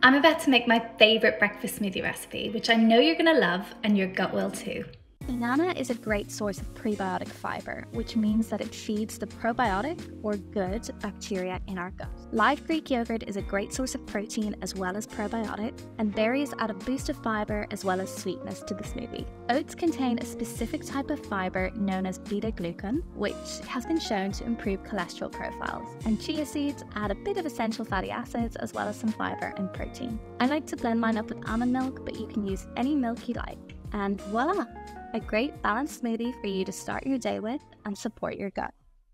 I'm about to make my favourite breakfast smoothie recipe, which I know you're to love and your gut will too. Banana is a great source of prebiotic fiber, which means that it feeds the probiotic or good bacteria in our gut. Live Greek yogurt is a great source of protein as well as probiotic, and berries add a boost of fiber as well as sweetness to the smoothie. Oats contain a specific type of fiber known as beta glucan, which has been shown to improve cholesterol profiles, and chia seeds add a bit of essential fatty acids as well as some fiber and protein. I like to blend mine up with almond milk, but you can use any milk you like. And voila! A great balanced smoothie for you to start your day with and support your gut.